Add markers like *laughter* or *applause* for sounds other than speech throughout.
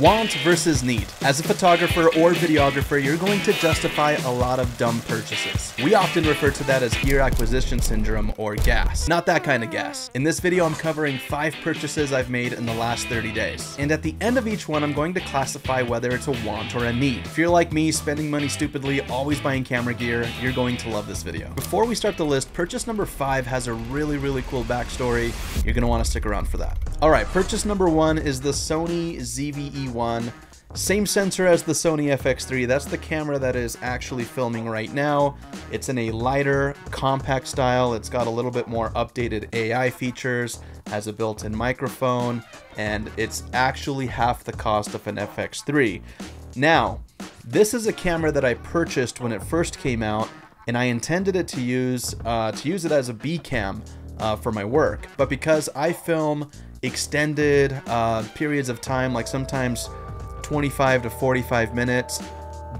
Want versus need. As a photographer or videographer, you're going to justify a lot of dumb purchases. We often refer to that as gear acquisition syndrome or gas. Not that kind of gas. In this video, I'm covering five purchases I've made in the last 30 days. And at the end of each one, I'm going to classify whether it's a want or a need. If you're like me, spending money stupidly, always buying camera gear, you're going to love this video. Before we start the list, purchase number five has a really, really cool backstory. You're gonna wanna stick around for that. All right, purchase number one is the Sony ZV-E1 Same sensor as the Sony FX3. That's the camera that is actually filming right now. It's in a lighter, compact style. It's got a little bit more updated AI features, has a built-in microphone, and it's actually half the cost of an FX3. Now, this is a camera that I purchased when it first came out, and I intended it to use uh, to use it as a B cam uh, for my work. But because I film extended uh, periods of time, like sometimes 25 to 45 minutes.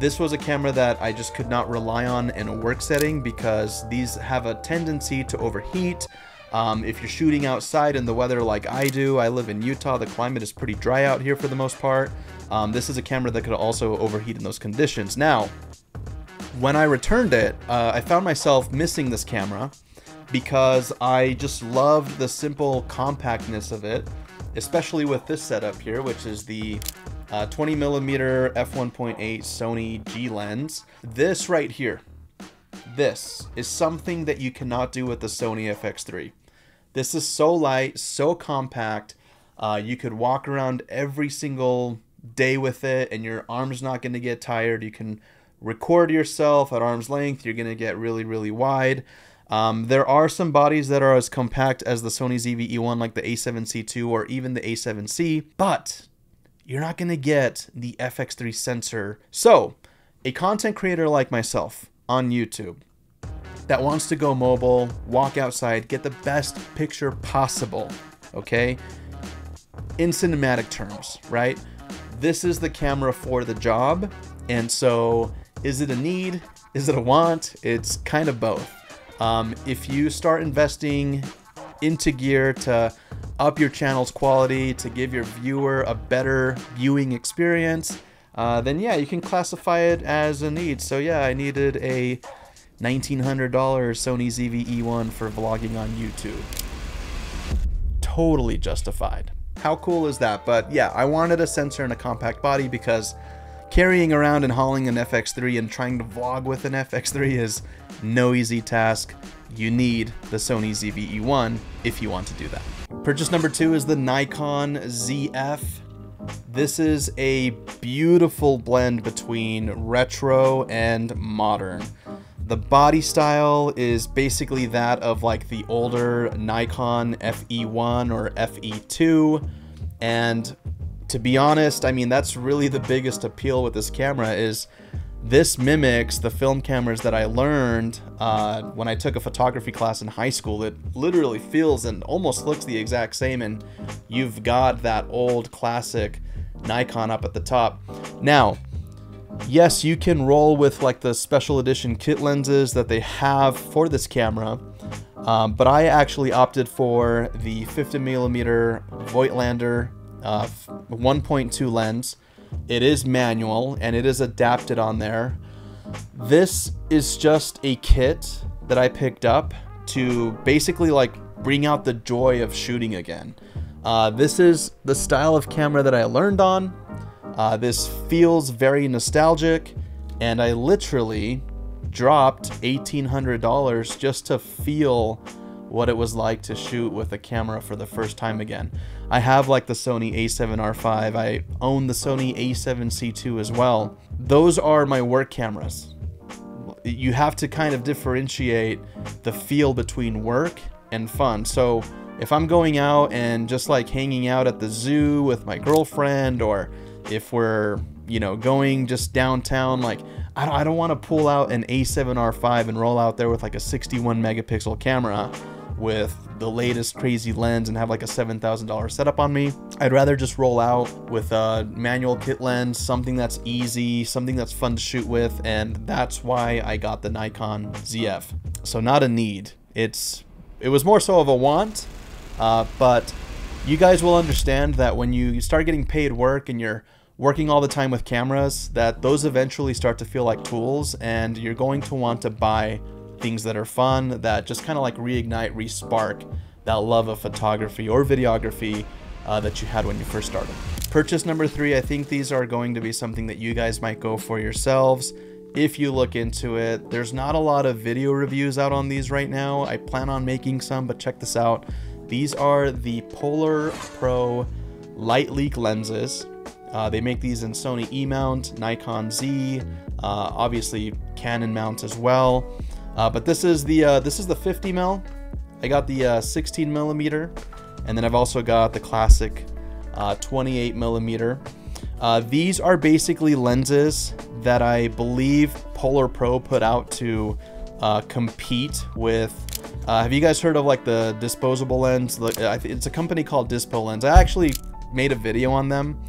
This was a camera that I just could not rely on in a work setting because these have a tendency to overheat. Um, if you're shooting outside in the weather like I do, I live in Utah, the climate is pretty dry out here for the most part. Um, this is a camera that could also overheat in those conditions. Now, when I returned it, uh, I found myself missing this camera because I just loved the simple compactness of it, especially with this setup here, which is the uh, 20 millimeter f1.8 Sony G lens. This right here, this is something that you cannot do with the Sony FX3. This is so light, so compact. Uh, you could walk around every single day with it and your arm's not going to get tired. You can record yourself at arm's length. You're going to get really, really wide. Um, there are some bodies that are as compact as the Sony ZV-E1 like the A7C2 or even the A7C, but you're not going to get the FX3 sensor. So, a content creator like myself on YouTube that wants to go mobile, walk outside, get the best picture possible, okay? In cinematic terms, right? This is the camera for the job. And so, is it a need? Is it a want? It's kind of both. Um, if you start investing into gear to up your channel's quality, to give your viewer a better viewing experience, uh, then yeah, you can classify it as a need. So yeah, I needed a $1,900 Sony ZV-E1 for vlogging on YouTube. Totally justified. How cool is that? But yeah, I wanted a sensor and a compact body because carrying around and hauling an FX3 and trying to vlog with an FX3 is no easy task. You need the Sony ZV-E1 if you want to do that. Purchase number two is the Nikon ZF. This is a beautiful blend between retro and modern. The body style is basically that of like the older Nikon FE1 or FE2 and to be honest, I mean, that's really the biggest appeal with this camera is this mimics the film cameras that I learned uh, when I took a photography class in high school. It literally feels and almost looks the exact same, and you've got that old classic Nikon up at the top. Now, yes, you can roll with like the special edition kit lenses that they have for this camera, um, but I actually opted for the 50mm Voigtlander uh, 1.2 lens. It is manual and it is adapted on there. This is just a kit that I picked up to basically like bring out the joy of shooting again. Uh, this is the style of camera that I learned on. Uh, this feels very nostalgic and I literally dropped $1,800 just to feel what it was like to shoot with a camera for the first time again. I have like the Sony a7R5, I own the Sony a7C2 as well. Those are my work cameras. You have to kind of differentiate the feel between work and fun. So if I'm going out and just like hanging out at the zoo with my girlfriend or if we're, you know, going just downtown, like I don't, I don't want to pull out an A7R5 and roll out there with like a 61 megapixel camera with the latest crazy lens and have like a $7,000 setup on me. I'd rather just roll out with a manual kit lens, something that's easy, something that's fun to shoot with, and that's why I got the Nikon ZF. So not a need. It's it was more so of a want, uh, but you guys will understand that when you start getting paid work and you're working all the time with cameras that those eventually start to feel like tools and you're going to want to buy things that are fun that just kind of like reignite, respark that love of photography or videography uh, that you had when you first started. Purchase number three, I think these are going to be something that you guys might go for yourselves if you look into it. There's not a lot of video reviews out on these right now. I plan on making some, but check this out. These are the Polar Pro Light Leak lenses. Uh, they make these in Sony E-mount, Nikon Z, uh, obviously Canon mount as well. Uh, but this is the uh, this is the 50 mil. I got the uh, 16 millimeter, and then I've also got the classic uh, 28 millimeter. these are basically lenses that I believe Polar Pro put out to compete with uh, have you guys heard of like the disposable lens? It's a company called Dispo Lens. I actually made a video on them.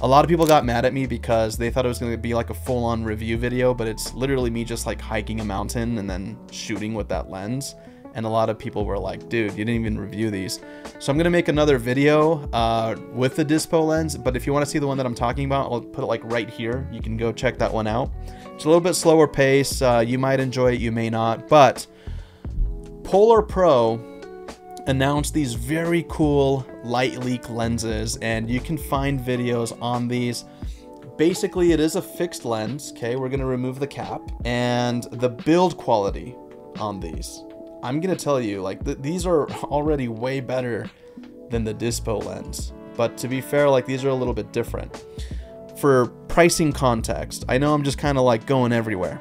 A lot of people got mad at me because they thought it was going to be like a full-on review video, but it's literally me just like hiking a mountain and then shooting with that lens. And a lot of people were like, dude, you didn't even review these. So I'm going to make another video uh, with the Dispo lens, but if you want to see the one that I'm talking about, I'll put it like right here. You can go check that one out. It's a little bit slower pace. Uh, you might enjoy it, you may not, but Polar Pro announced these very cool light leak lenses and you can find videos on these. Basically it is a fixed lens okay? We're to remove the cap and the build quality on these. I'm to tell you like th these are already way better than the dispo lens but to be fair like these are a little bit different. For pricing context i know i'm just kind of like going everywhere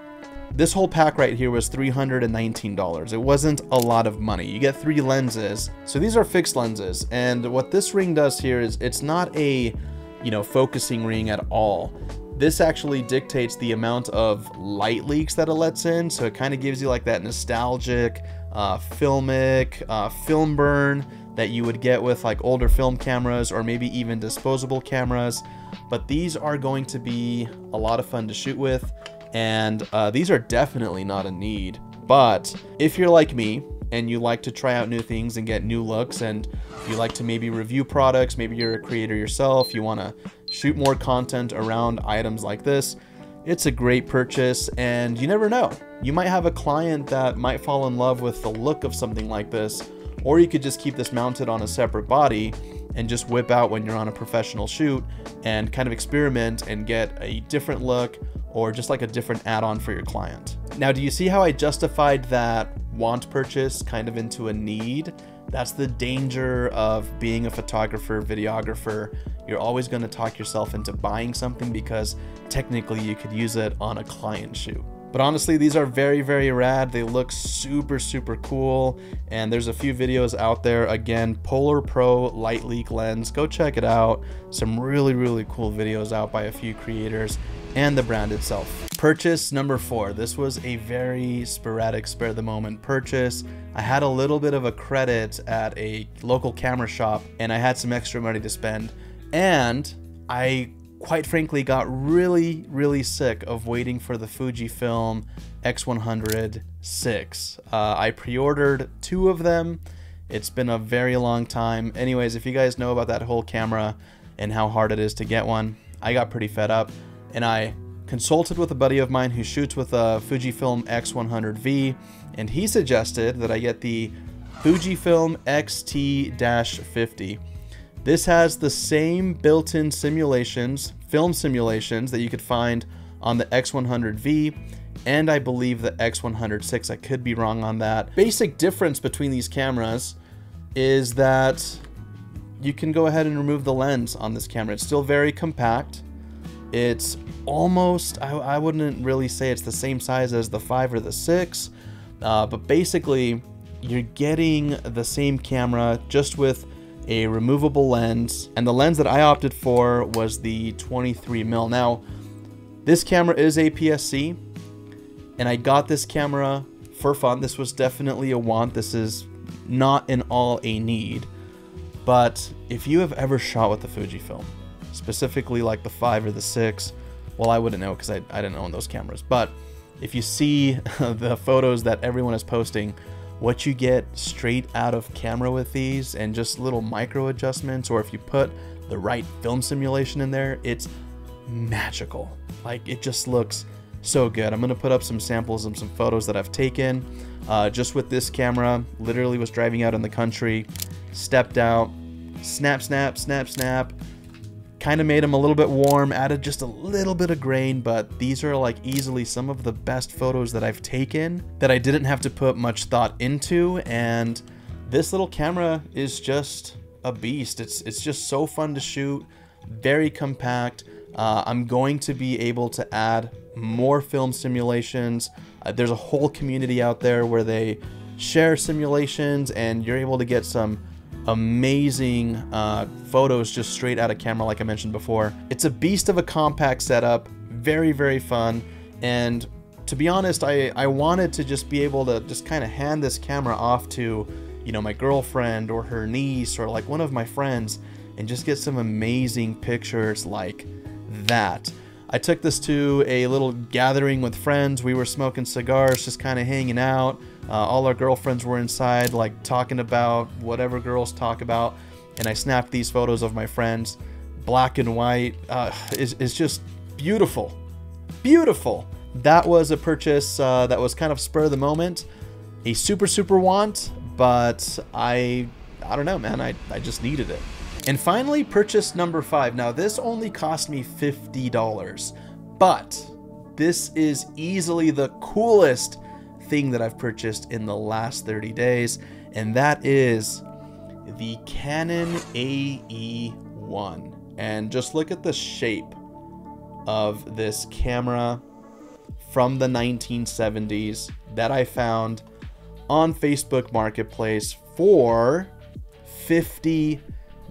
this whole pack right here was $319. It wasn't a lot of money. You get three lenses. So these are fixed lenses. And what this ring does here is it's not a, you know, focusing ring at all. This actually dictates the amount of light leaks that it lets in. So it kind of gives you like that nostalgic, uh, filmic, uh, film burn that you would get with like older film cameras or maybe even disposable cameras. But these are going to be a lot of fun to shoot with and uh, these are definitely not a need. But if you're like me and you like to try out new things and get new looks and you like to maybe review products, maybe you're a creator yourself, you want to shoot more content around items like this, it's a great purchase and you never know. You might have a client that might fall in love with the look of something like this, or you could just keep this mounted on a separate body and just whip out when you're on a professional shoot and kind of experiment and get a different look or just like a different add-on for your client. Now, do you see how I justified that want purchase kind of into a need? That's the danger of being a photographer, videographer. You're always going to talk yourself into buying something because technically you could use it on a client shoot. But honestly, these are very, very rad. They look super, super cool. And there's a few videos out there. Again, Polar Pro Light Leak Lens. Go check it out. Some really, really cool videos out by a few creators and the brand itself. Purchase number four. This was a very sporadic, spare the moment purchase. I had a little bit of a credit at a local camera shop and I had some extra money to spend. And I quite frankly got really, really sick of waiting for the Fujifilm X100 6. Uh, I pre-ordered two of them. It's been a very long time. Anyways, if you guys know about that whole camera and how hard it is to get one, I got pretty fed up and I consulted with a buddy of mine who shoots with a Fujifilm X100V and he suggested that I get the Fujifilm X-T-50. This has the same built-in simulations, film simulations that you could find on the X100V and I believe the X100VI. I could be wrong on that. Basic difference between these cameras is that you can go ahead and remove the lens on this camera. It's still very compact. It's almost, I, I wouldn't really say it's the same size as the 5 or the 6, uh, but basically you're getting the same camera just with a removable lens, and the lens that I opted for was the 23 mil. Now, this camera is APS-C, and I got this camera for fun. This was definitely a want. This is not in all a need. But if you have ever shot with the Fujifilm, specifically like the 5 or the 6, well, I wouldn't know because I, I didn't own those cameras. But if you see *laughs* the photos that everyone is posting what you get straight out of camera with these and just little micro adjustments or if you put the right film simulation in there it's magical. Like it just looks so good. I'm gonna put up some samples of some photos that I've taken uh, just with this camera. Literally was driving out in the country, stepped out, snap, snap, snap, snap. Kind of made them a little bit warm, added just a little bit of grain, but these are like easily some of the best photos that I've taken that I didn't have to put much thought into. And this little camera is just a beast. It's, it's just so fun to shoot, very compact. Uh, I'm going to be able to add more film simulations. Uh, there's a whole community out there where they share simulations and you're able to get some amazing uh, photos just straight out of camera like I mentioned before. It's a beast of a compact setup, very, very fun. And to be honest, I, I wanted to just be able to just kind of hand this camera off to, you know, my girlfriend or her niece or like one of my friends and just get some amazing pictures like that. I took this to a little gathering with friends. We were smoking cigars, just kind of hanging out. Uh, all our girlfriends were inside, like talking about whatever girls talk about. And I snapped these photos of my friends, black and white. Uh, it's, it's just beautiful. Beautiful. That was a purchase uh, that was kind of spur of the moment. A super, super want, but I, I don't know, man. I, I just needed it. And finally, purchase number five. Now, this only cost me $50, but this is easily the coolest thing that I've purchased in the last 30 days, and that is the Canon AE1. And just look at the shape of this camera from the 1970s that I found on Facebook Marketplace for 50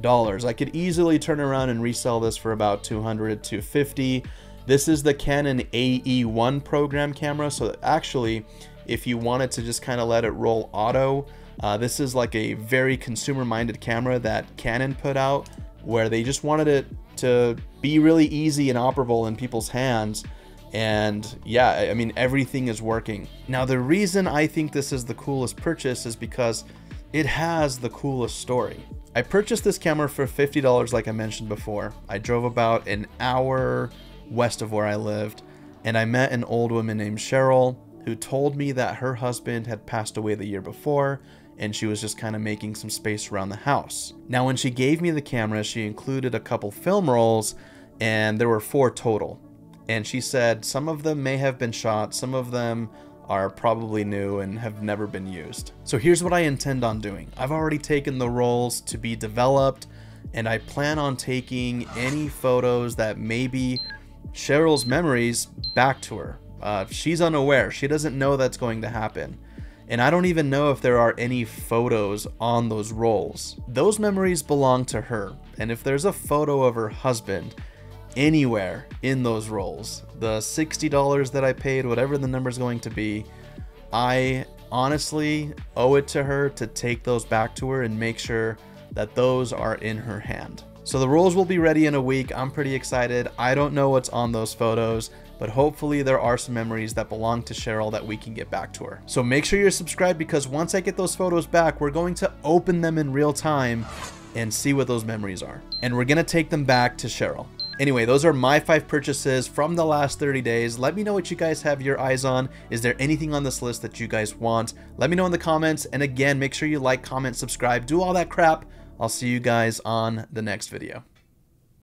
dollars. I could easily turn around and resell this for about 200 to 50. This is the Canon AE1 program camera, so actually, if you wanted to just kind of let it roll auto, uh, this is like a very consumer-minded camera that Canon put out, where they just wanted it to be really easy and operable in people's hands. And yeah, I mean, everything is working. Now, the reason I think this is the coolest purchase is because it has the coolest story. I purchased this camera for $50 like I mentioned before. I drove about an hour west of where I lived and I met an old woman named Cheryl who told me that her husband had passed away the year before and she was just kind of making some space around the house. Now when she gave me the camera, she included a couple film rolls and there were four total. And she said some of them may have been shot, some of them are probably new and have never been used. So here's what I intend on doing. I've already taken the rolls to be developed and I plan on taking any photos that maybe Cheryl's memories back to her. Uh, she's unaware. She doesn't know that's going to happen. And I don't even know if there are any photos on those rolls. Those memories belong to her. And if there's a photo of her husband anywhere in those rolls. The $60 that I paid, whatever the number's going to be, I honestly owe it to her to take those back to her and make sure that those are in her hand. So the rolls will be ready in a week. I'm pretty excited. I don't know what's on those photos, but hopefully there are some memories that belong to Cheryl that we can get back to her. So make sure you're subscribed because once I get those photos back, we're going to open them in real time and see what those memories are. And we're gonna take them back to Cheryl. Anyway, those are my five purchases from the last 30 days. Let me know what you guys have your eyes on. Is there anything on this list that you guys want? Let me know in the comments. And again, make sure you like, comment, subscribe, do all that crap. I'll see you guys on the next video.